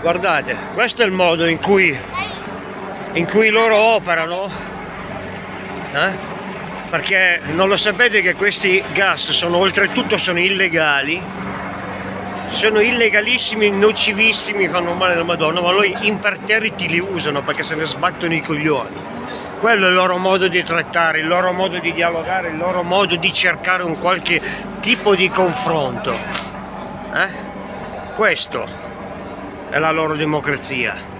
guardate questo è il modo in cui in cui loro operano eh? perché non lo sapete che questi gas sono oltretutto sono illegali sono illegalissimi, nocivissimi, fanno male alla Madonna, ma loro imperterriti li usano perché se ne sbattono i coglioni. Quello è il loro modo di trattare, il loro modo di dialogare, il loro modo di cercare un qualche tipo di confronto. Eh? Questo è la loro democrazia.